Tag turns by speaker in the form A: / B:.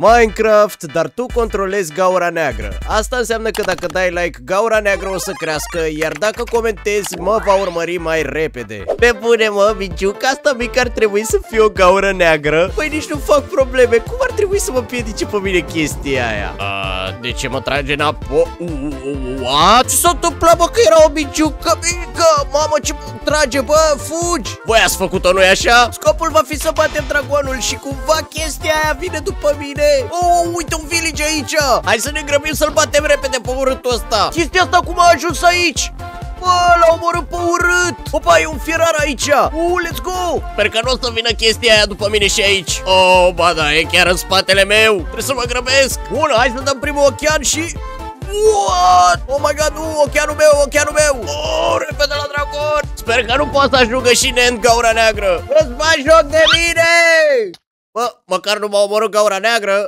A: Minecraft, dar tu controlezi gaura neagră. Asta înseamnă că dacă dai like, gaura neagră o să crească, iar dacă comentezi, mă va urmări mai repede. Pe bune mă, Miciuc, asta mic ar trebui să fie o gaură neagră? Păi nici nu fac probleme, cum ar trebui să mă piedice pe mine chestia aia? A, de ce mă trage înapoi? Ce s-a întâmplat, bă, că era o miciucă mică? Mamă, ce mă trage, bă, fugi! Voi ați făcut-o noi așa? Scopul va fi să batem dragonul și cumva chestia aia vine după mine. Oh, uite un village aici! Hai să ne grăbim să-l batem repede pe urâtul ăsta! Chestia asta cum a ajuns aici? Bă, l-a omorât pe urât! Opa, e un fierar aici! Uh, let's go! Sper că nu o să vină chestia aia după mine și aici. Oh, ba da, e chiar în spatele meu. Trebuie să mă grăbesc. Bun, hai să dăm primul ochean și... What? Oh my god, nu, ocheanul meu, ocheanul meu! Oh, repede la dragon! Sper că nu poate să ajungă și Nend gaura neagră! Îți bagi joc de mine! Bă, măcar nu m-a omorât gaura neagră.